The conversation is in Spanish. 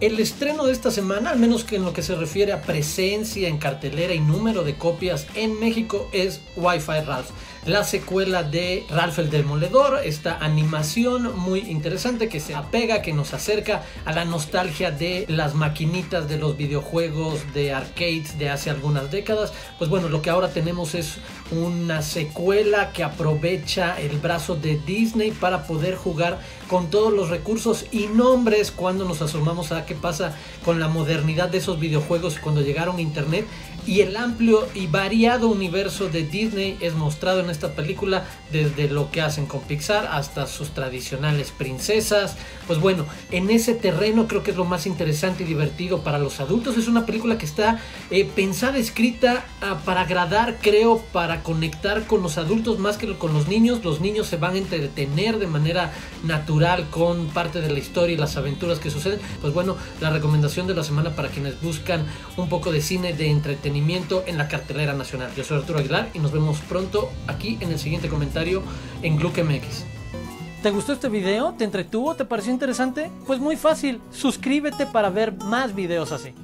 El estreno de esta semana, al menos que en lo que se refiere a presencia en cartelera y número de copias en México, es Wi-Fi Ralph la secuela de Ralph el Demoledor, esta animación muy interesante que se apega, que nos acerca a la nostalgia de las maquinitas de los videojuegos de arcades de hace algunas décadas. Pues bueno, lo que ahora tenemos es una secuela que aprovecha el brazo de Disney para poder jugar con todos los recursos y nombres cuando nos asomamos a qué pasa con la modernidad de esos videojuegos cuando llegaron a internet y el amplio y variado universo de Disney es mostrado en esta película desde lo que hacen con Pixar hasta sus tradicionales princesas. Pues bueno, en ese terreno creo que es lo más interesante y divertido para los adultos. Es una película que está eh, pensada, escrita ah, para agradar, creo, para conectar con los adultos más que con los niños. Los niños se van a entretener de manera natural con parte de la historia y las aventuras que suceden. Pues bueno, la recomendación de la semana para quienes buscan un poco de cine de entretenimiento en la cartelera nacional. Yo soy Arturo Aguilar y nos vemos pronto aquí en el siguiente comentario en GlukeMX. ¿Te gustó este video? ¿Te entretuvo? ¿Te pareció interesante? Pues muy fácil, suscríbete para ver más videos así.